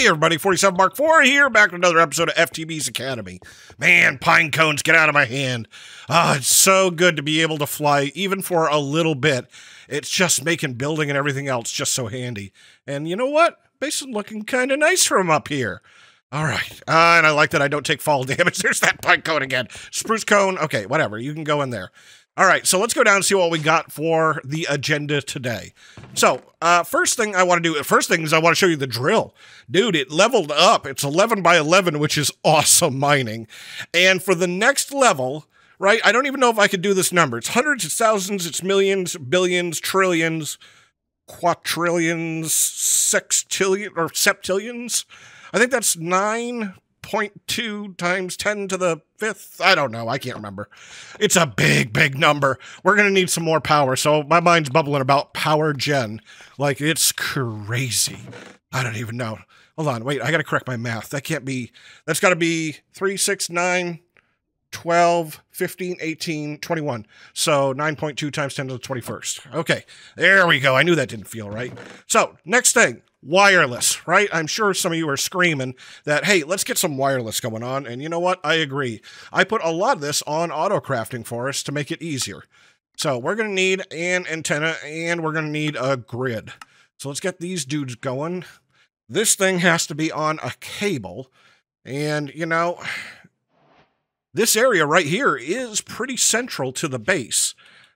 Hey everybody, 47 Mark 4 here, back with another episode of FTB's Academy. Man, pine cones, get out of my hand. Ah, it's so good to be able to fly, even for a little bit. It's just making building and everything else just so handy. And you know what? Base is looking kind of nice from up here. All right. Uh, and I like that I don't take fall damage. There's that pine cone again. Spruce cone. Okay, whatever. You can go in there. All right, so let's go down and see what we got for the agenda today. So, uh, first thing I want to do, first thing is I want to show you the drill. Dude, it leveled up. It's 11 by 11, which is awesome mining. And for the next level, right, I don't even know if I could do this number. It's hundreds, it's thousands, it's millions, billions, trillions, quadrillions, sextillion, or septillions. I think that's nine 0.2 times 10 to the fifth. I don't know. I can't remember. It's a big, big number. We're going to need some more power. So my mind's bubbling about power gen. Like, it's crazy. I don't even know. Hold on. Wait, I got to correct my math. That can't be, that's got to be 3, 6, 9, 12, 15, 18, 21. So 9.2 times 10 to the 21st. Okay, there we go. I knew that didn't feel right. So, next thing wireless, right? I'm sure some of you are screaming that, hey, let's get some wireless going on. And you know what? I agree. I put a lot of this on auto crafting for us to make it easier. So we're going to need an antenna and we're going to need a grid. So let's get these dudes going. This thing has to be on a cable. And, you know, this area right here is pretty central to the base.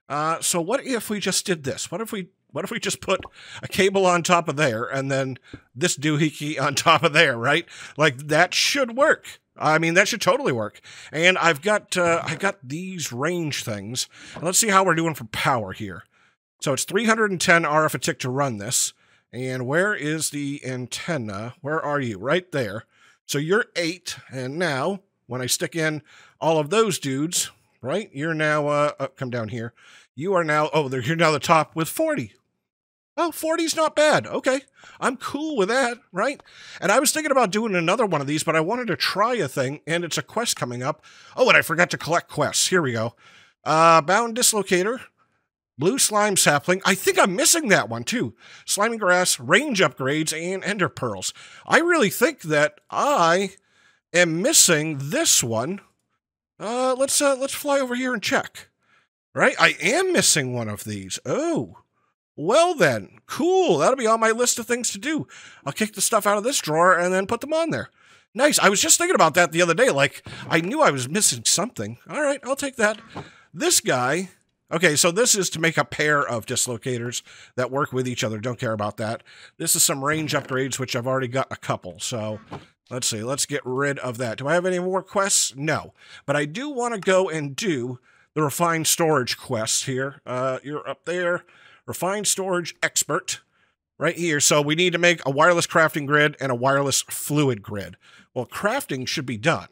Uh, so what if we just did this? What if we what if we just put a cable on top of there and then this doohickey on top of there, right? Like that should work. I mean, that should totally work. And I've got uh, I got these range things. let's see how we're doing for power here. So it's 310 RF a tick to run this. And where is the antenna? Where are you? Right there. So you're eight. And now when I stick in all of those dudes, right? You're now uh, uh come down here. You are now oh, you're now the top with 40. Oh, 40's not bad. Okay. I'm cool with that, right? And I was thinking about doing another one of these, but I wanted to try a thing, and it's a quest coming up. Oh, and I forgot to collect quests. Here we go. Uh, Bound Dislocator, Blue Slime Sapling. I think I'm missing that one too. Slimy Grass, Range Upgrades, and Ender Pearls. I really think that I am missing this one. Uh, let's uh, let's fly over here and check. Right, I am missing one of these. Oh, well, then, cool. That'll be on my list of things to do. I'll kick the stuff out of this drawer and then put them on there. Nice. I was just thinking about that the other day. Like, I knew I was missing something. All right, I'll take that. This guy. Okay, so this is to make a pair of dislocators that work with each other. Don't care about that. This is some range upgrades, which I've already got a couple. So let's see. Let's get rid of that. Do I have any more quests? No. But I do want to go and do the refined storage quests here. Uh, you're up there refined storage expert right here. So we need to make a wireless crafting grid and a wireless fluid grid. Well, crafting should be done,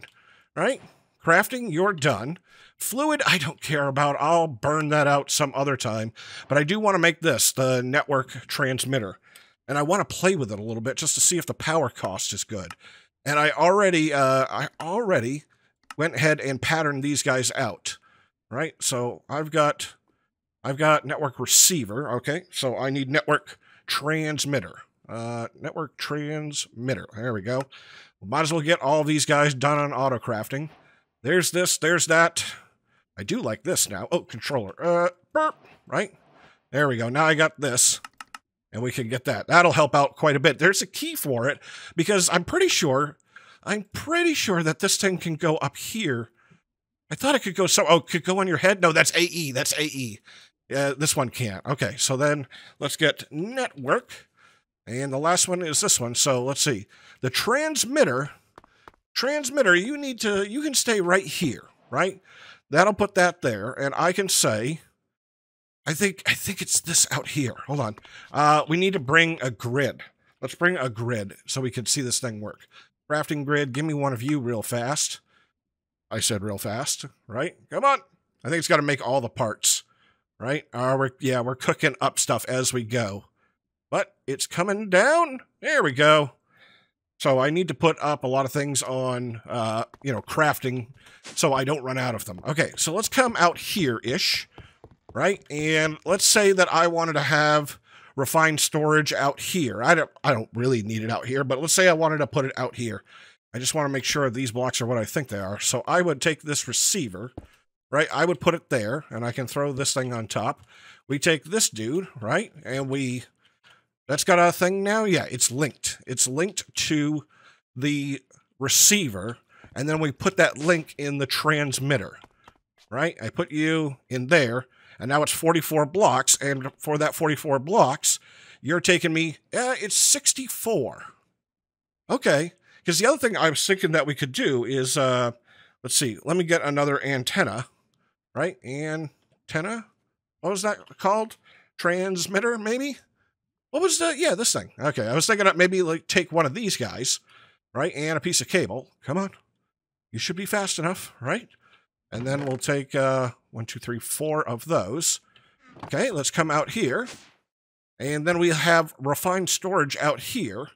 right? Crafting, you're done. Fluid, I don't care about. I'll burn that out some other time. But I do want to make this, the network transmitter. And I want to play with it a little bit just to see if the power cost is good. And I already, uh, I already went ahead and patterned these guys out, right? So I've got I've got network receiver. Okay, so I need network transmitter. Uh, network transmitter. There we go. might as well get all these guys done on auto crafting. There's this, there's that. I do like this now. Oh, controller. Uh, burp, right? There we go. Now I got this. And we can get that. That'll help out quite a bit. There's a key for it because I'm pretty sure, I'm pretty sure that this thing can go up here. I thought it could go so, oh, could go on your head? No, that's AE. That's AE. Yeah, this one can't. Okay, so then let's get network. And the last one is this one. So let's see. The transmitter, transmitter, you need to, you can stay right here, right? That'll put that there. And I can say, I think, I think it's this out here. Hold on. Uh, we need to bring a grid. Let's bring a grid so we can see this thing work. Crafting grid, give me one of you real fast. I said real fast, right? Come on. I think it's got to make all the parts right? Uh, we're, yeah, we're cooking up stuff as we go. But it's coming down. There we go. So I need to put up a lot of things on, uh, you know, crafting so I don't run out of them. Okay, so let's come out here-ish, right? And let's say that I wanted to have refined storage out here. I don't I don't really need it out here, but let's say I wanted to put it out here. I just want to make sure these blocks are what I think they are. So I would take this receiver, right? I would put it there, and I can throw this thing on top. We take this dude, right? And we, that's got a thing now? Yeah, it's linked. It's linked to the receiver, and then we put that link in the transmitter, right? I put you in there, and now it's 44 blocks, and for that 44 blocks, you're taking me, eh, it's 64. Okay, because the other thing I was thinking that we could do is, uh, let's see, let me get another antenna, right? Antenna? What was that called? Transmitter, maybe? What was the, yeah, this thing. Okay, I was thinking that maybe like take one of these guys, right? And a piece of cable. Come on. You should be fast enough, right? And then we'll take uh, one, two, three, four of those. Okay, let's come out here. And then we have refined storage out here,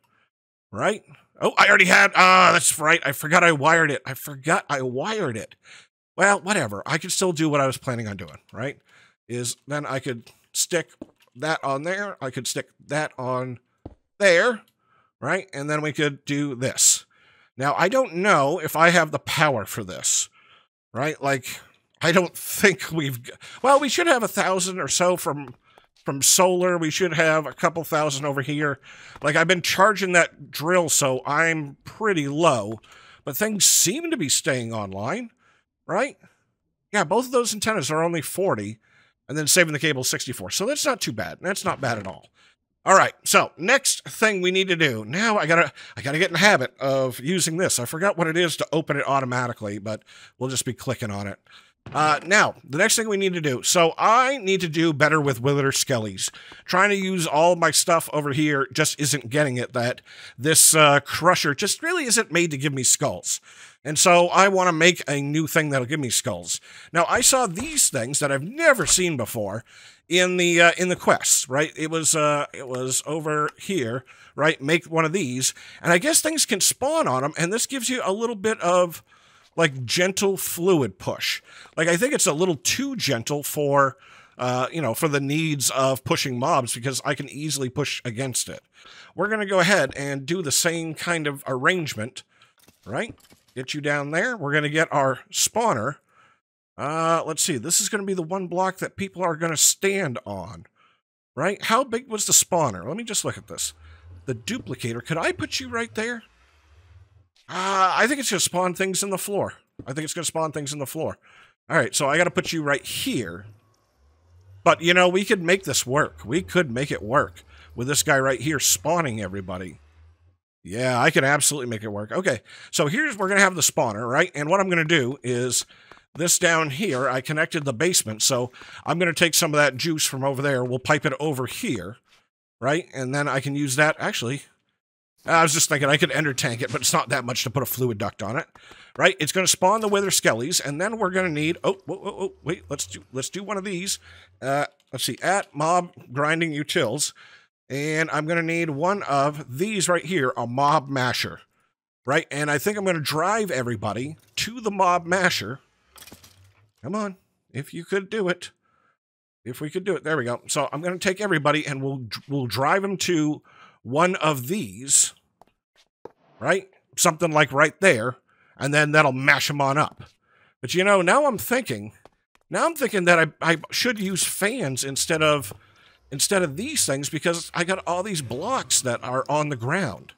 right? Oh, I already had, ah, that's right. I forgot I wired it. I forgot I wired it. Well, whatever. I could still do what I was planning on doing, right? Is then I could stick that on there. I could stick that on there, right? And then we could do this. Now, I don't know if I have the power for this, right? Like, I don't think we've, well, we should have a thousand or so from from solar. We should have a couple thousand over here. Like I've been charging that drill, so I'm pretty low. But things seem to be staying online, right? Yeah, both of those antennas are only 40, and then saving the cable 64. So that's not too bad. That's not bad at all. All right, so next thing we need to do. Now I gotta I gotta get in the habit of using this. I forgot what it is to open it automatically, but we'll just be clicking on it. Uh, now, the next thing we need to do. So I need to do better with Wither Skellies. Trying to use all my stuff over here just isn't getting it. That this uh, crusher just really isn't made to give me skulls. And so I want to make a new thing that'll give me skulls. Now, I saw these things that I've never seen before in the uh, in the quests, right? It was uh, it was over here, right? Make one of these, and I guess things can spawn on them, and this gives you a little bit of like gentle fluid push. Like I think it's a little too gentle for uh, you know, for the needs of pushing mobs because I can easily push against it. We're going to go ahead and do the same kind of arrangement, right? Get you down there. We're going to get our spawner. Uh, let's see. This is going to be the one block that people are going to stand on, right? How big was the spawner? Let me just look at this. The duplicator. Could I put you right there? Uh, I think it's going to spawn things in the floor. I think it's going to spawn things in the floor. All right, so I got to put you right here. But, you know, we could make this work. We could make it work with this guy right here spawning everybody. Yeah, I can absolutely make it work. Okay, so here's, we're going to have the spawner, right? And what I'm going to do is this down here, I connected the basement, so I'm going to take some of that juice from over there. We'll pipe it over here, right? And then I can use that. Actually, I was just thinking I could ender tank it, but it's not that much to put a fluid duct on it, right? It's going to spawn the wither skellies, and then we're going to need. Oh, whoa, whoa, whoa, wait, let's do let's do one of these. Uh, let's see, at mob grinding utils, and I'm going to need one of these right here, a mob masher, right? And I think I'm going to drive everybody to the mob masher. Come on, if you could do it, if we could do it, there we go. So I'm going to take everybody, and we'll we'll drive them to one of these right? Something like right there, and then that'll mash them on up. But you know, now I'm thinking, now I'm thinking that I, I should use fans instead of instead of these things because I got all these blocks that are on the ground,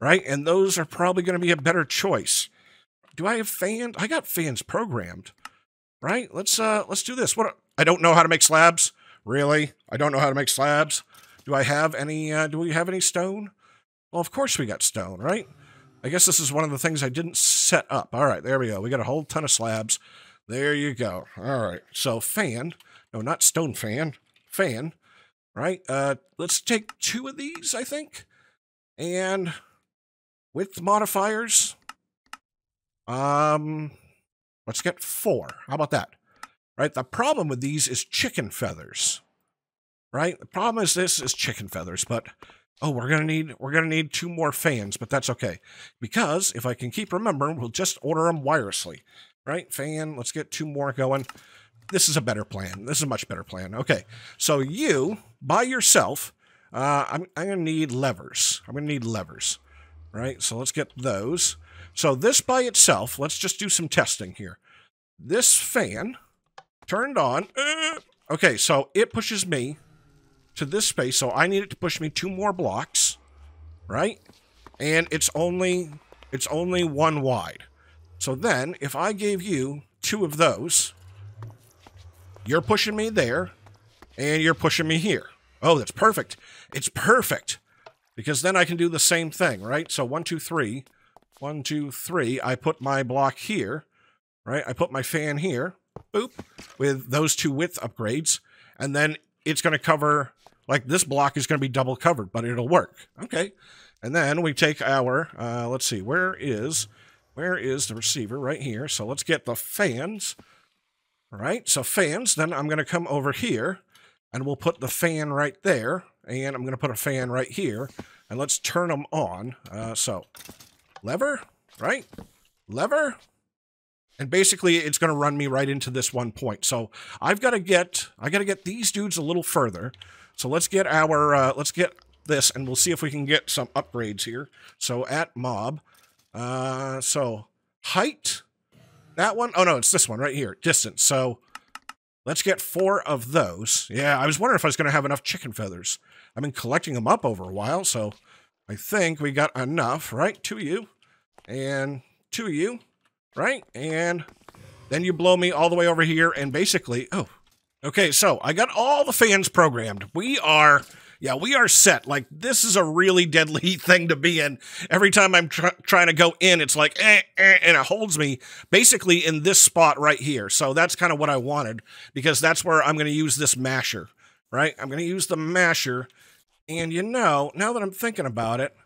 right? And those are probably going to be a better choice. Do I have fans? I got fans programmed, right? Let's uh let's do this. What I don't know how to make slabs. Really? I don't know how to make slabs. Do I have any uh, do we have any stone? Well, of course we got stone, right? I guess this is one of the things I didn't set up. All right, there we go. We got a whole ton of slabs. There you go. All right. So fan. No, not stone fan. Fan. Right? Uh, let's take two of these, I think. And with modifiers, um, let's get four. How about that? Right? The problem with these is chicken feathers. Right? The problem is this is chicken feathers, but oh, we're gonna need we're gonna need two more fans, but that's okay because if I can keep remembering, we'll just order them wirelessly, right? Fan, let's get two more going. This is a better plan. This is a much better plan. Okay, so you by yourself, Uh, I'm, I'm going to need levers. I'm going to need levers, right? So let's get those. So this by itself, let's just do some testing here. This fan turned on. Uh, okay, so it pushes me to this space. So I need it to push me two more blocks, right? And it's only it's only one wide. So then, if I gave you two of those, you're pushing me there, and you're pushing me here. Oh, that's perfect. It's perfect. Because then I can do the same thing, right? So one, two, three. One, two, three. I put my block here, right? I put my fan here, boop, with those two width upgrades. And then it's going to cover, like this block is going to be double covered, but it'll work. Okay. And then we take our, uh, let's see, where is, where is the receiver? Right here. So let's get the fans. Right. So fans, then I'm going to come over here and we'll put the fan right there. And I'm going to put a fan right here. And let's turn them on. Uh, so lever, right? Lever. And basically it's going to run me right into this one point. So I've got to get, I got to get these dudes a little further. So let's get our, uh, let's get this and we'll see if we can get some upgrades here. So at mob, uh, so height, that one, oh no, it's this one right here, distance. So let's get four of those. Yeah, I was wondering if I was going to have enough chicken feathers. I've been collecting them up over a while, so I think we got enough, right? Two of you and two of you, right? And then you blow me all the way over here and basically, oh, okay, so I got all the fans programmed. We are yeah, we are set. Like, this is a really deadly thing to be in. Every time I'm tr trying to go in, it's like, eh, eh, and it holds me basically in this spot right here. So that's kind of what I wanted because that's where I'm going to use this masher, right? I'm going to use the masher. And you know, now that I'm thinking about it,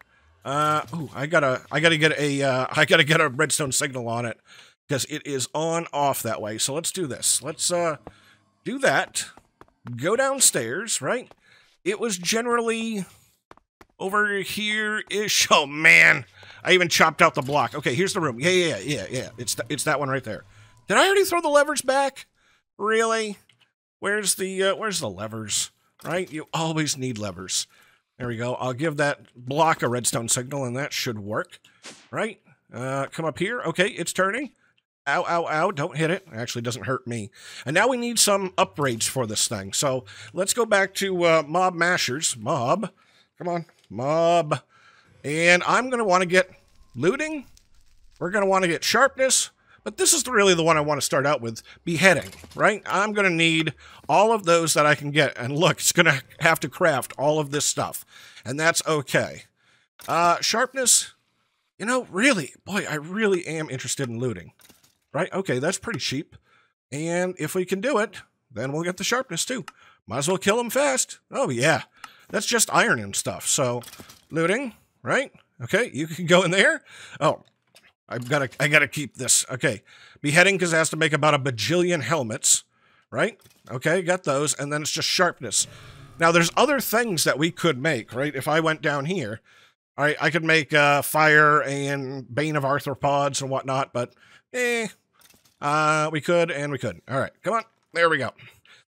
uh, ooh, I gotta, I gotta get a, uh, I gotta get a redstone signal on it because it is on off that way. So let's do this. Let's, uh, do that. Go downstairs, right? It was generally over here-ish. Oh, man. I even chopped out the block. Okay, here's the room. Yeah, yeah, yeah, yeah. It's, th it's that one right there. Did I already throw the levers back? Really? Where's the, uh, where's the levers? Right? You always need levers. There we go. I'll give that block a redstone signal, and that should work. Right? Uh, come up here. Okay, it's turning. Ow, ow, ow. Don't hit it. Actually doesn't hurt me. And now we need some upgrades for this thing. So let's go back to uh, Mob Mashers. Mob. Come on. Mob. And I'm going to want to get looting. We're going to want to get sharpness. But this is really the one I want to start out with. Beheading, right? I'm going to need all of those that I can get. And look, it's going to have to craft all of this stuff. And that's okay. Uh, sharpness, you know, really, boy, I really am interested in looting right? Okay, that's pretty cheap. And if we can do it, then we'll get the sharpness too. Might as well kill them fast. Oh, yeah. That's just iron and stuff. So, looting, right? Okay, you can go in there. Oh, I've got to, I got to keep this. Okay, beheading because it has to make about a bajillion helmets, right? Okay, got those. And then it's just sharpness. Now, there's other things that we could make, right? If I went down here, all right, I could make uh, fire and Bane of Arthropods and whatnot, but eh, uh, we could and we couldn't. All right, come on. There we go.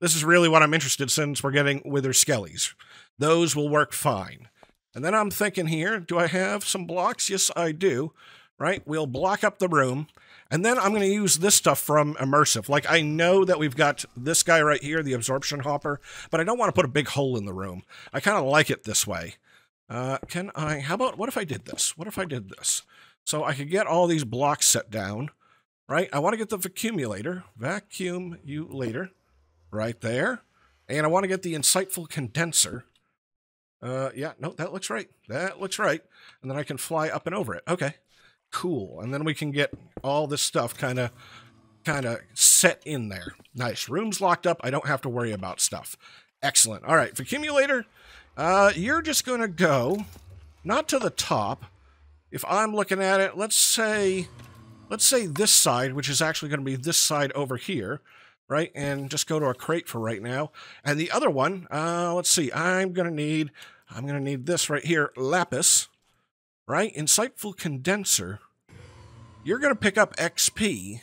This is really what I'm interested since we're getting wither skellies. Those will work fine. And then I'm thinking here, do I have some blocks? Yes, I do. Right? We'll block up the room. And then I'm going to use this stuff from Immersive. Like, I know that we've got this guy right here, the absorption hopper, but I don't want to put a big hole in the room. I kind of like it this way. Uh, can I, how about, what if I did this? What if I did this? So I could get all these blocks set down right? I want to get the vacuumulator, vacuum you later, right there. And I want to get the insightful condenser. Uh, yeah, no, that looks right. That looks right. And then I can fly up and over it. Okay, cool. And then we can get all this stuff kind of kind of set in there. Nice. Room's locked up. I don't have to worry about stuff. Excellent. All right, vacuumulator, uh, you're just going to go not to the top. If I'm looking at it, let's say let's say this side, which is actually going to be this side over here, right? And just go to a crate for right now. And the other one, uh, let's see, I'm going to need, I'm going to need this right here, lapis, right? Insightful condenser. You're going to pick up XP,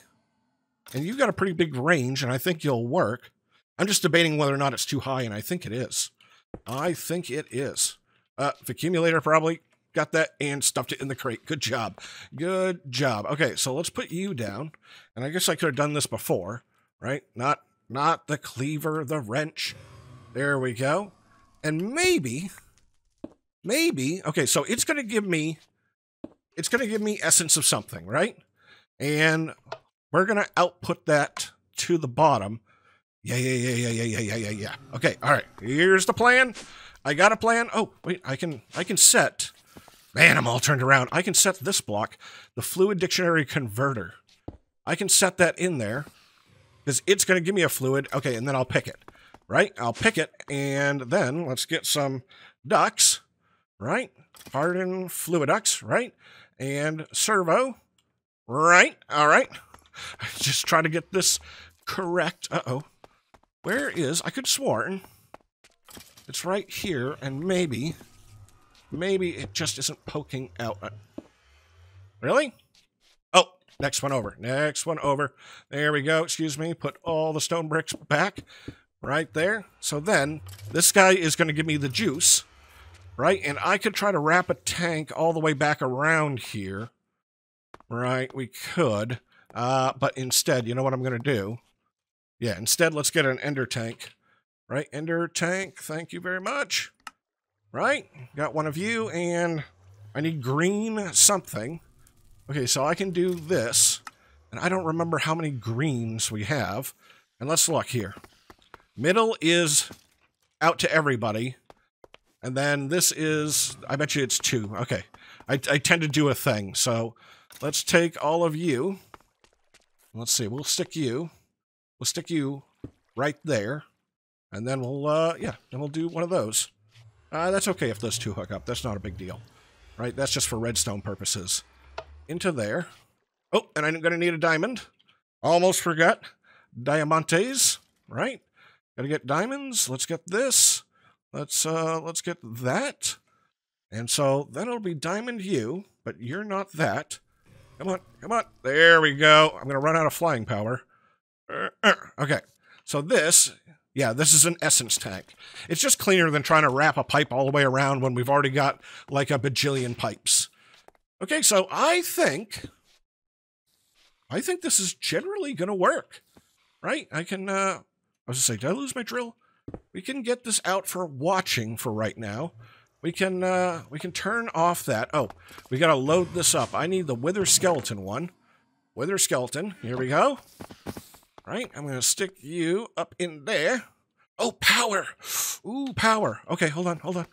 and you've got a pretty big range, and I think you'll work. I'm just debating whether or not it's too high, and I think it is. I think it is. Uh, accumulator probably got that and stuffed it in the crate. Good job. Good job. Okay, so let's put you down. And I guess I could have done this before, right? Not not the cleaver, the wrench. There we go. And maybe, maybe, okay, so it's going to give me, it's going to give me essence of something, right? And we're going to output that to the bottom. Yeah, yeah, yeah, yeah, yeah, yeah, yeah, yeah. Okay, all right. Here's the plan. I got a plan. Oh, wait, I can I can set. Man, I'm all turned around. I can set this block, the fluid dictionary converter. I can set that in there because it's going to give me a fluid. Okay, and then I'll pick it, right? I'll pick it, and then let's get some ducks, right? Harden fluiducts, right? And servo, right? All right. Just try to get this correct. Uh-oh. Where is, I could sworn, it's right here, and maybe, maybe it just isn't poking out. Really? Oh, next one over. Next one over. There we go. Excuse me. Put all the stone bricks back right there. So then this guy is going to give me the juice, right? And I could try to wrap a tank all the way back around here. Right, we could. Uh, but instead, you know what I'm going to do? Yeah, instead, let's get an ender tank. Right, ender tank, thank you very much. Right, got one of you, and I need green something. Okay, so I can do this, and I don't remember how many greens we have. And let's look here. Middle is out to everybody. And then this is, I bet you it's two. Okay. I, I tend to do a thing. So let's take all of you. Let's see. We'll stick you. We'll stick you right there. And then we'll, uh, yeah, then we'll do one of those. Uh, that's okay if those two hook up. That's not a big deal. Right? That's just for redstone purposes. Into there. Oh, and I'm going to need a diamond. Almost forgot. Diamantes, right? Gotta get diamonds. Let's get this. Let's, uh, let's get that. And so then it'll be diamond you, but you're not that. Come on, come on. There we go. I'm going to run out of flying power. Okay, so this, yeah, this is an essence tank. It's just cleaner than trying to wrap a pipe all the way around when we've already got like a bajillion pipes. Okay, so I think, I think this is generally going to work, right? I can, uh, I was to say, did I lose my drill? We can get this out for watching for right now. We can, uh, we can turn off that. Oh, we got to load this up. I need the wither skeleton one. Wither skeleton. Here we go. Right, I'm going to stick you up in there. Oh, power. Ooh, power. Okay, hold on, hold on.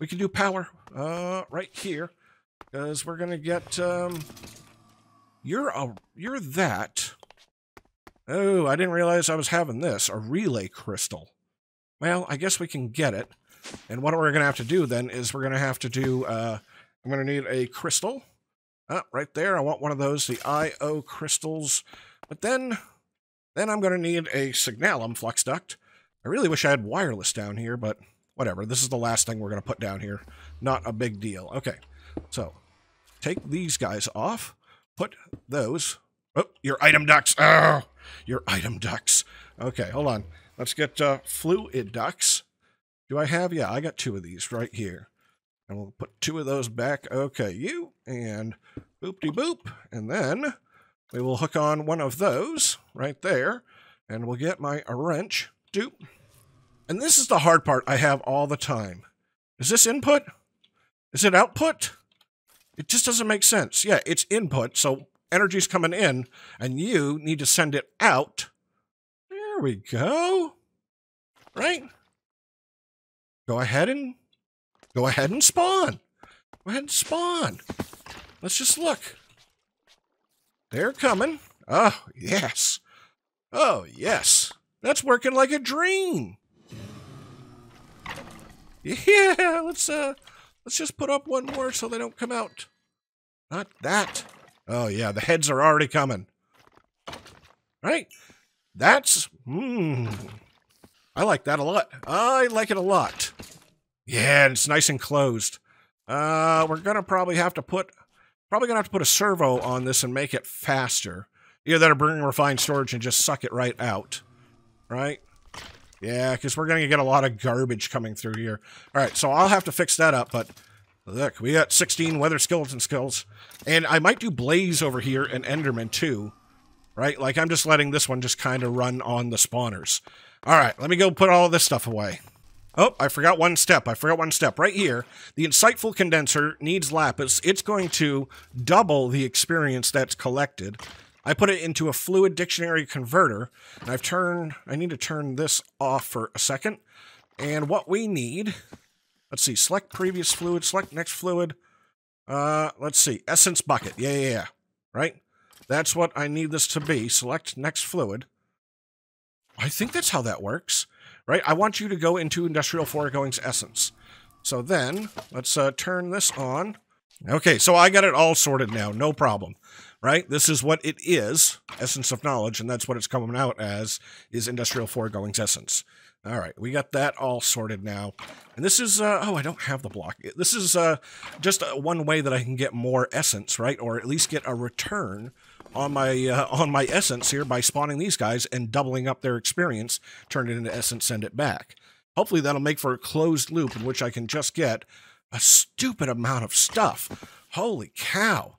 We can do power uh, right here. Because we're going to get... Um, you're a... You're that. Oh, I didn't realize I was having this. A relay crystal. Well, I guess we can get it. And what we're going to have to do then is we're going to have to do... Uh, I'm going to need a crystal. Ah, right there. I want one of those, the IO crystals. But then then I'm going to need a Signalum flux duct. I really wish I had wireless down here, but whatever. This is the last thing we're going to put down here. Not a big deal. Okay, so take these guys off. Put those... Oh, your item ducts. Oh, your item ducts. Okay, hold on. Let's get uh, fluid ducts. Do I have? Yeah, I got two of these right here. And we'll put two of those back. Okay, you and boop-de-boop. And then we will hook on one of those right there, and we'll get my wrench. Doop. And this is the hard part I have all the time. Is this input? Is it output? It just doesn't make sense. Yeah, it's input, so energy's coming in, and you need to send it out. There we go. Right? Go ahead and go ahead and spawn. Go ahead and spawn. Let's just look. They're coming. Oh, yes. Oh, yes. That's working like a dream. Yeah, let's uh let's just put up one more so they don't come out. Not that. Oh yeah, the heads are already coming. Right? That's hmm. I like that a lot. I like it a lot. Yeah, and it's nice and closed. Uh, we're gonna probably have to put Probably gonna have to put a servo on this and make it faster. Either that or bring refined storage and just suck it right out. Right? Yeah, because we're going to get a lot of garbage coming through here. All right, so I'll have to fix that up, but look, we got 16 wither skeleton skulls. And I might do Blaze over here and Enderman too, right? Like I'm just letting this one just kind of run on the spawners. All right, let me go put all this stuff away. Oh, I forgot one step. I forgot one step. Right here, the Insightful Condenser needs Lapis. It's going to double the experience that's collected. I put it into a fluid dictionary converter, and I've turned, I need to turn this off for a second. And what we need, let's see, select previous fluid, select next fluid. Uh, let's see, essence bucket. Yeah, yeah, yeah. Right? That's what I need this to be. Select next fluid. I think that's how that works right? I want you to go into Industrial Foregoing's Essence. So then, let's uh, turn this on. Okay, so I got it all sorted now, no problem, right? This is what it is, Essence of Knowledge, and that's what it's coming out as, is Industrial Foregoing's Essence. All right, we got that all sorted now. And this is, uh, oh, I don't have the block. This is uh, just uh, one way that I can get more essence, right? Or at least get a return on my uh, on my essence here by spawning these guys and doubling up their experience, turn it into essence, send it back. Hopefully that'll make for a closed loop in which I can just get a stupid amount of stuff. Holy cow.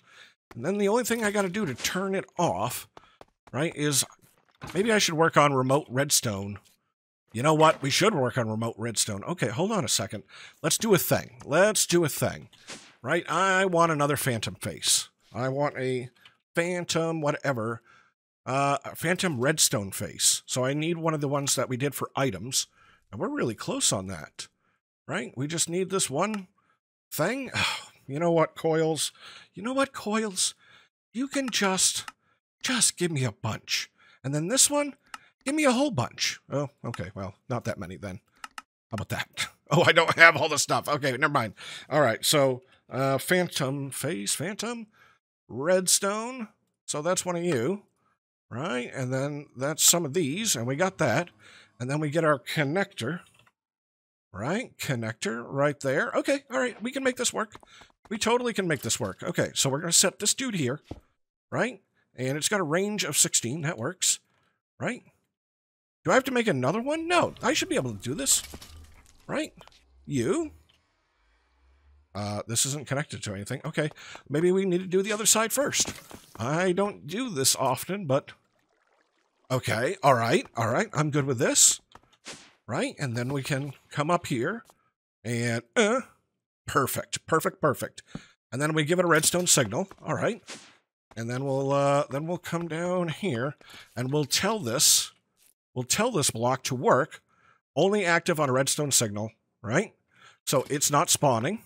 And then the only thing I got to do to turn it off, right, is maybe I should work on remote redstone. You know what? We should work on remote redstone. Okay, hold on a second. Let's do a thing. Let's do a thing. Right? I want another phantom face. I want a Phantom, whatever, uh, Phantom Redstone face. So I need one of the ones that we did for items. And we're really close on that, right? We just need this one thing. you know what, Coils? You know what, Coils? You can just, just give me a bunch. And then this one, give me a whole bunch. Oh, okay. Well, not that many then. How about that? Oh, I don't have all the stuff. Okay, never mind. All right, so uh, Phantom face, Phantom redstone. So that's one of you, right? And then that's some of these, and we got that. And then we get our connector, right? Connector right there. Okay, all right, we can make this work. We totally can make this work. Okay, so we're going to set this dude here, right? And it's got a range of 16. That works, right? Do I have to make another one? No, I should be able to do this, right? You, uh, this isn't connected to anything. Okay, maybe we need to do the other side first. I don't do this often, but... Okay, all right, all right, I'm good with this. Right, and then we can come up here and... Uh, perfect, perfect, perfect. And then we give it a redstone signal. All right. And then we'll uh, then we'll come down here and we'll tell this we'll tell this block to work only active on a redstone signal, right? So it's not spawning.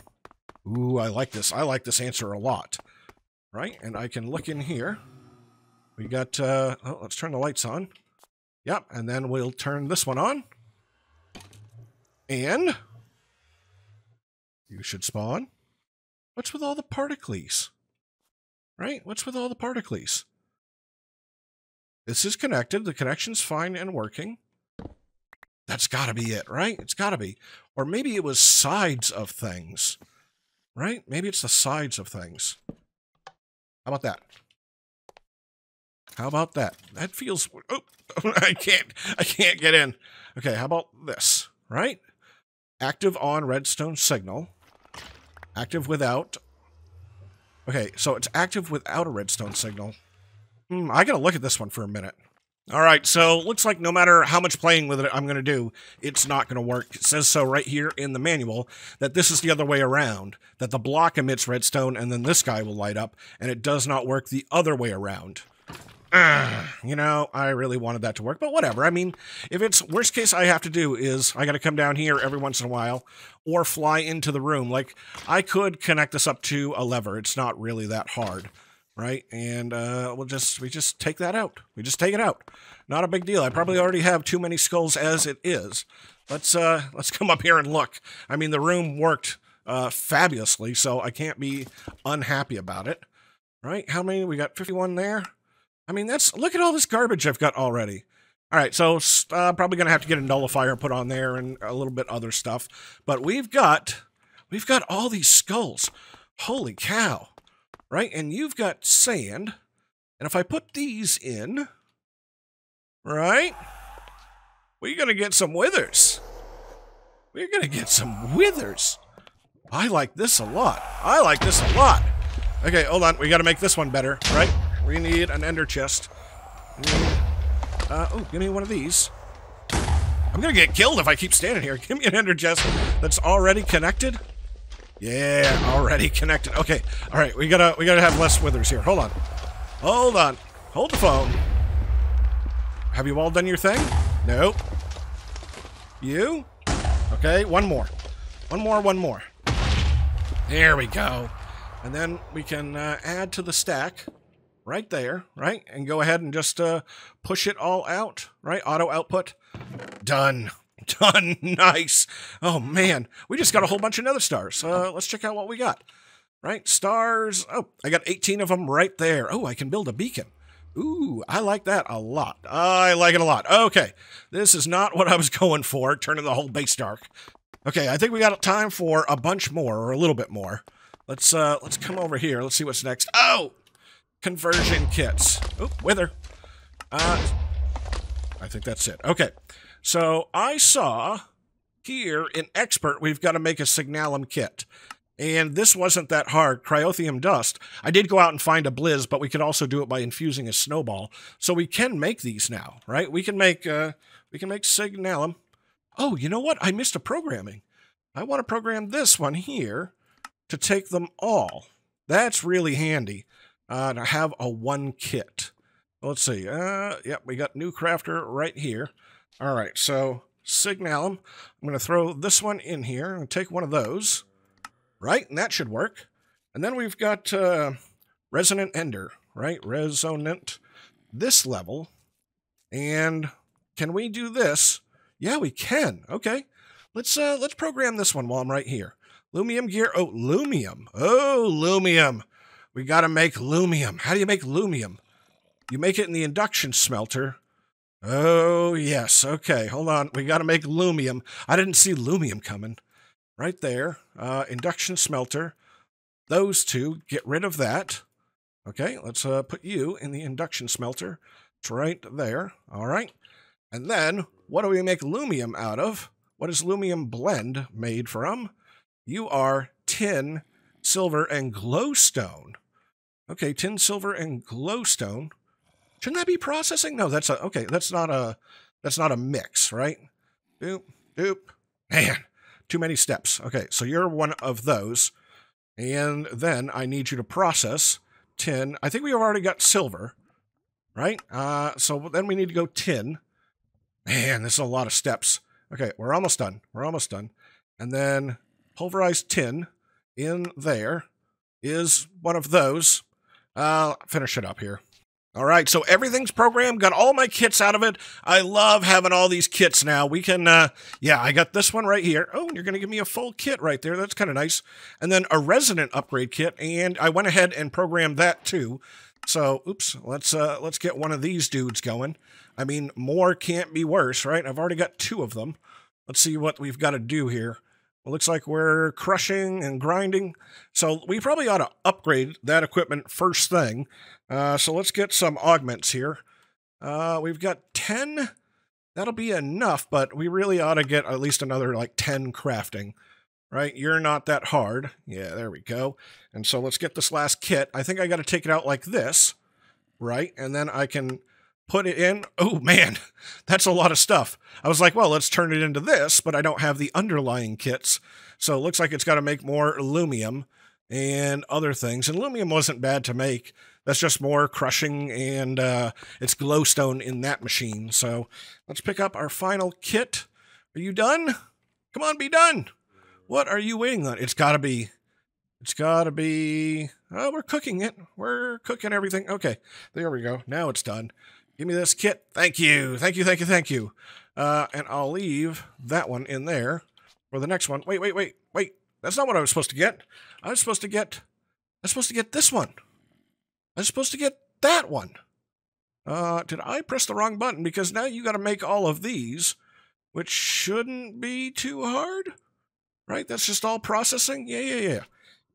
Ooh, I like this. I like this answer a lot. Right? And I can look in here. We got, uh, oh, let's turn the lights on. Yep, and then we'll turn this one on. And you should spawn. What's with all the particles? Right? What's with all the particles? This is connected. The connection's fine and working. That's got to be it, right? It's got to be. Or maybe it was sides of things. Right? Maybe it's the sides of things. How about that? How about that? That feels oh, I can't I can't get in. Okay, how about this? Right? Active on redstone signal. Active without. Okay, so it's active without a redstone signal. Hmm, I gotta look at this one for a minute. All right, so looks like no matter how much playing with it I'm going to do, it's not going to work. It says so right here in the manual that this is the other way around, that the block emits redstone and then this guy will light up, and it does not work the other way around. You know, I really wanted that to work, but whatever. I mean, if it's worst case I have to do is I got to come down here every once in a while or fly into the room. Like, I could connect this up to a lever. It's not really that hard right? And uh, we'll just we just take that out. We just take it out. Not a big deal. I probably already have too many skulls as it is. Let's uh let's come up here and look. I mean, the room worked uh, fabulously, so I can't be unhappy about it. Right? How many? We got 51 there. I mean, that's look at all this garbage I've got already. All right, so uh, probably gonna have to get a nullifier put on there and a little bit other stuff. But we've got we've got all these skulls. Holy cow! right? And you've got sand. And if I put these in, right? we're gonna get some withers. We're gonna get some withers. I like this a lot. I like this a lot. Okay, hold on. We gotta make this one better, right? We need an ender chest. Uh, oh, give me one of these. I'm gonna get killed if I keep standing here. Give me an ender chest that's already connected. Yeah, already connected. Okay, all right. We gotta we gotta have less withers here. Hold on, hold on, hold the phone. Have you all done your thing? Nope. You? Okay, one more, one more, one more. There we go. And then we can uh, add to the stack right there, right? And go ahead and just uh, push it all out, right? Auto output. Done. Done. nice. Oh, man. We just got a whole bunch of nether stars. Uh, let's check out what we got. Right? Stars. Oh, I got 18 of them right there. Oh, I can build a beacon. Ooh, I like that a lot. I like it a lot. Okay, this is not what I was going for, turning the whole base dark. Okay, I think we got time for a bunch more, or a little bit more. Let's uh let's come over here. Let's see what's next. Oh! Conversion kits. Oop, wither. Uh I think that's it. Okay. So I saw here in expert we've got to make a signalum kit. And this wasn't that hard. Cryotheum dust. I did go out and find a blizz, but we could also do it by infusing a snowball. So we can make these now, right? We can make uh we can make signalum. Oh, you know what? I missed a programming. I want to program this one here to take them all. That's really handy uh, to have a one kit. Let's see. Uh, yep, we got new crafter right here. All right, so Signalum. I'm going to throw this one in here and take one of those. Right, and that should work. And then we've got uh, Resonant Ender, right? Resonant this level. And can we do this? Yeah, we can. Okay. Let's uh let's program this one while I'm right here. Lumium gear. Oh, lumium. Oh, lumium. We got to make lumium. How do you make lumium? You make it in the induction smelter. Oh, yes. Okay, hold on. We got to make lumium. I didn't see lumium coming. Right there. Uh, induction smelter. Those two. Get rid of that. Okay, let's uh, put you in the induction smelter. It's right there. All right. And then, what do we make lumium out of? What is lumium blend made from? You are tin, silver, and glowstone. Okay, tin, silver, and glowstone. Shouldn't that be processing? No, that's a okay. That's not a that's not a mix, right? Doop, doop. Man, too many steps. Okay, so you're one of those, and then I need you to process tin. I think we've already got silver, right? Uh, so then we need to go tin. Man, this is a lot of steps. Okay, we're almost done. We're almost done. And then pulverized tin in there is one of those. Uh, finish it up here. All right, so everything's programmed. Got all my kits out of it. I love having all these kits now. We can, uh, yeah, I got this one right here. Oh, you're going to give me a full kit right there. That's kind of nice. And then a resonant upgrade kit, and I went ahead and programmed that too. So, oops, let's uh, let's get one of these dudes going. I mean, more can't be worse, right? I've already got two of them. Let's see what we've got to do here. It looks like we're crushing and grinding. So we probably ought to upgrade that equipment first thing. Uh, so let's get some augments here. Uh, we've got 10. That'll be enough, but we really ought to get at least another like 10 crafting. Right? You're not that hard. Yeah, there we go. And so let's get this last kit. I think I got to take it out like this. Right? And then I can put it in. Oh man, that's a lot of stuff. I was like, well, let's turn it into this, but I don't have the underlying kits. So it looks like it's got to make more lumium and other things. And lumium wasn't bad to make. That's just more crushing and uh, it's glowstone in that machine. So let's pick up our final kit. Are you done? Come on, be done. What are you waiting on? It's got to be. It's got to be. Oh, we're cooking it. We're cooking everything. Okay, there we go. Now it's done. Give me this kit. Thank you. Thank you, thank you, thank you. Uh, and I'll leave that one in there for the next one. Wait, wait, wait, wait. That's not what I was supposed to get. I was supposed to get, I was supposed to get this one. I was supposed to get that one. Uh, did I press the wrong button? Because now you got to make all of these, which shouldn't be too hard, right? That's just all processing. Yeah, yeah, yeah.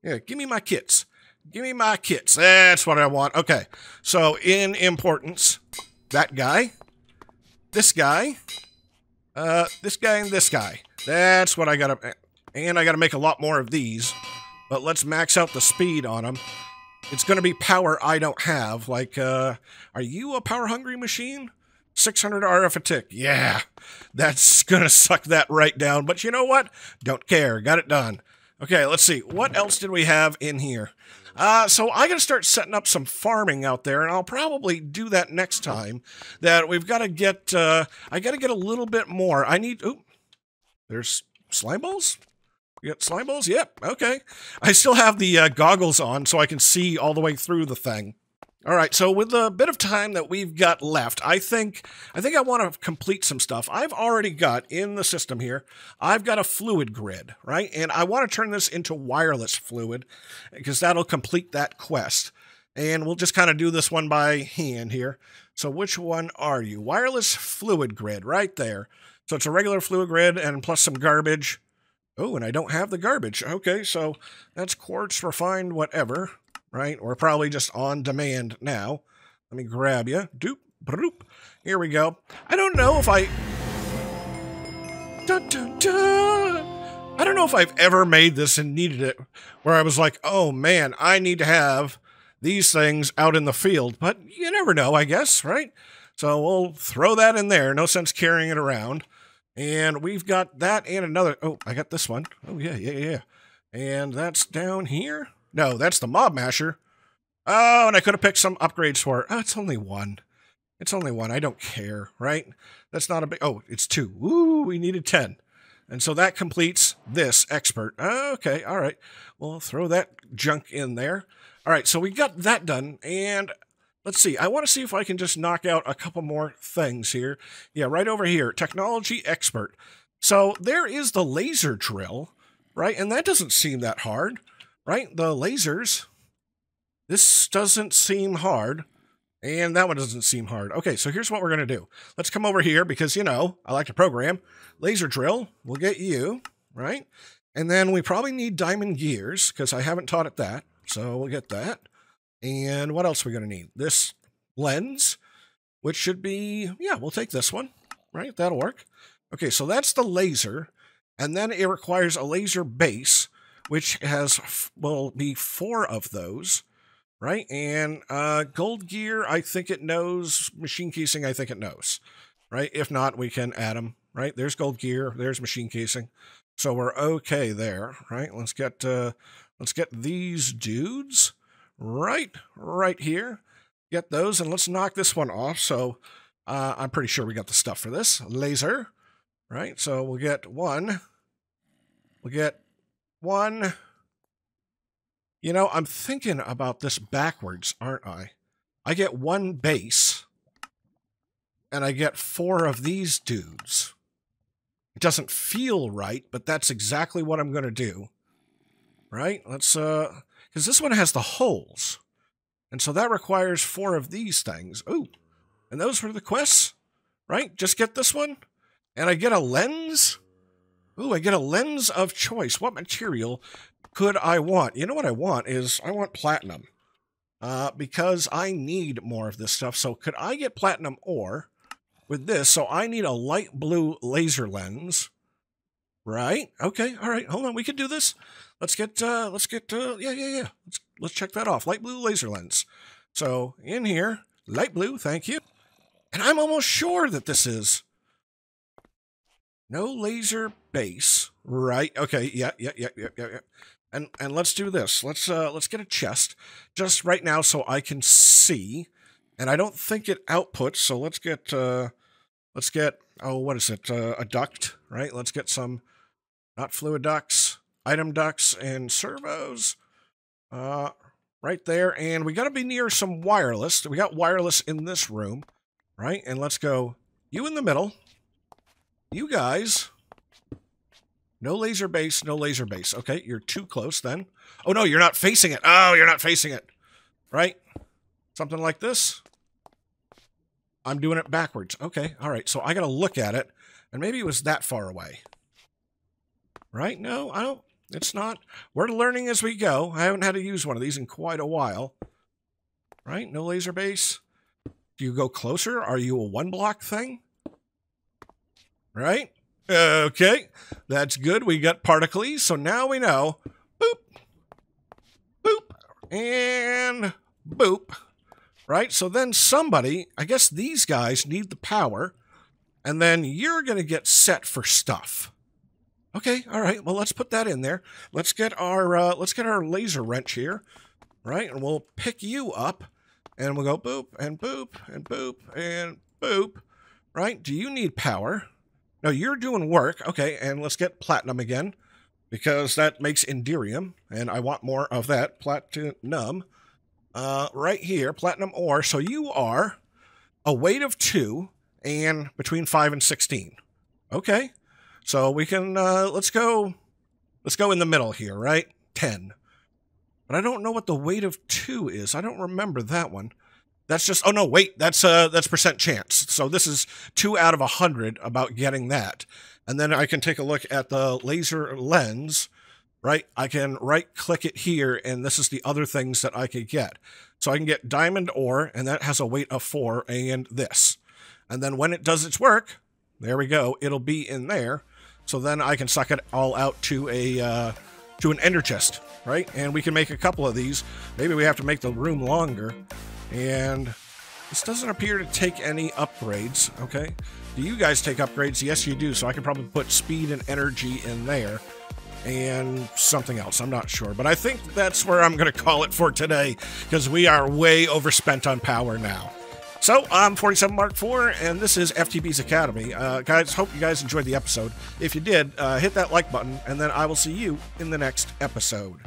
Yeah, give me my kits. Give me my kits. That's what I want. Okay, so in importance, that guy, this guy, Uh, this guy and this guy. That's what I gotta... And I gotta make a lot more of these. But let's max out the speed on them. It's gonna be power I don't have. Like, uh, are you a power-hungry machine? 600 RF a tick. Yeah, that's gonna suck that right down. But you know what? Don't care. Got it done. Okay, let's see. What else did we have in here? Uh, so I got to start setting up some farming out there, and I'll probably do that next time. That we've got to get, uh, I got to get a little bit more. I need, oh, there's slime balls? You got slime balls? Yep, okay. I still have the uh, goggles on so I can see all the way through the thing. All right, so with the bit of time that we've got left, I think I think I want to complete some stuff. I've already got in the system here, I've got a fluid grid, right? And I want to turn this into wireless fluid because that'll complete that quest. And we'll just kind of do this one by hand here. So which one are you? Wireless fluid grid, right there. So it's a regular fluid grid and plus some garbage. Oh, and I don't have the garbage. Okay, so that's quartz, refined, whatever right? We're probably just on demand now. Let me grab you. Doop, broop. Here we go. I don't know if I... Dun, dun, dun. I don't know if I've ever made this and needed it, where I was like, oh man, I need to have these things out in the field. But you never know, I guess, right? So we'll throw that in there. No sense carrying it around. And we've got that and another. Oh, I got this one. Oh, yeah, yeah, yeah. And that's down here. No, that's the Mob Masher. Oh, and I could have picked some upgrades for it. Oh, it's only one. It's only one. I don't care, right? That's not a big... Oh, it's two. Ooh, we needed 10. And so that completes this expert. Okay, all right. We'll throw that junk in there. All right, so we got that done. And let's see. I want to see if I can just knock out a couple more things here. Yeah, right over here. Technology expert. So there is the laser drill, right? And that doesn't seem that hard right? The lasers. This doesn't seem hard. And that one doesn't seem hard. Okay, so here's what we're going to do. Let's come over here because, you know, I like to program. Laser drill, we'll get you, right? And then we probably need diamond gears because I haven't taught it that. So we'll get that. And what else are we going to need? This lens, which should be, yeah, we'll take this one, right? That'll work. Okay, so that's the laser. And then it requires a laser base, which has will be four of those, right? And uh, gold gear, I think it knows. Machine casing, I think it knows, right? If not, we can add them, right? There's gold gear, there's machine casing, so we're okay there, right? Let's get uh, let's get these dudes right right here. Get those, and let's knock this one off. So uh, I'm pretty sure we got the stuff for this laser, right? So we'll get one. We'll get one. You know, I'm thinking about this backwards, aren't I? I get one base, and I get four of these dudes. It doesn't feel right, but that's exactly what I'm going to do. Right? Let's, uh, because this one has the holes. And so that requires four of these things. Ooh, and those were the quests, right? Just get this one, and I get a lens. Ooh, I get a lens of choice. What material could I want? You know what I want is I want platinum. Uh, because I need more of this stuff. So could I get platinum ore with this? So I need a light blue laser lens. Right? Okay. All right. Hold on. We can do this. Let's get, uh, let's get, uh, yeah, yeah, yeah. Let's, let's check that off. Light blue laser lens. So in here, light blue. Thank you. And I'm almost sure that this is no laser base. Right. Okay. Yeah, yeah, yeah, yeah, yeah, yeah. And and let's do this. Let's uh let's get a chest just right now so I can see. And I don't think it outputs, so let's get uh let's get oh what is it? Uh, a duct, right? Let's get some not fluid ducts, item ducts and servos. Uh right there and we got to be near some wireless. We got wireless in this room, right? And let's go you in the middle. You guys. No laser base, no laser base. Okay, you're too close then. Oh, no, you're not facing it. Oh, you're not facing it. Right? Something like this. I'm doing it backwards. Okay, all right. So I got to look at it. And maybe it was that far away. Right? No, I don't. It's not. We're learning as we go. I haven't had to use one of these in quite a while. Right? No laser base. Do you go closer? Are you a one block thing? Right? Okay, that's good. We got particles, so now we know. Boop, boop, and boop. Right? So then somebody, I guess these guys need the power, and then you're going to get set for stuff. Okay, all right. Well, let's put that in there. Let's get our uh, let's get our laser wrench here, right? And we'll pick you up, and we'll go boop and boop and boop and boop, right? Do you need power? No, you're doing work. Okay, and let's get platinum again because that makes Enderium, and I want more of that platinum. Uh, right here, platinum ore. So you are a weight of two and between five and sixteen. Okay, so we can uh, let's go. Let's go in the middle here, right? Ten. But I don't know what the weight of two is. I don't remember that one. That's just oh no wait that's uh that's percent chance. So this is two out of a hundred about getting that, and then I can take a look at the laser lens. Right, I can right click it here, and this is the other things that I could get. So I can get diamond ore, and that has a weight of four, and this, and then when it does its work, there we go. It'll be in there. So then I can suck it all out to a uh, to an ender chest, right? And we can make a couple of these. Maybe we have to make the room longer. And this doesn't appear to take any upgrades, okay? Do you guys take upgrades? Yes, you do. So I can probably put speed and energy in there and something else. I'm not sure. But I think that's where I'm going to call it for today because we are way overspent on power now. So I'm 47 Mark IV, and this is FTB's Academy. Uh, guys, hope you guys enjoyed the episode. If you did, uh, hit that like button, and then I will see you in the next episode.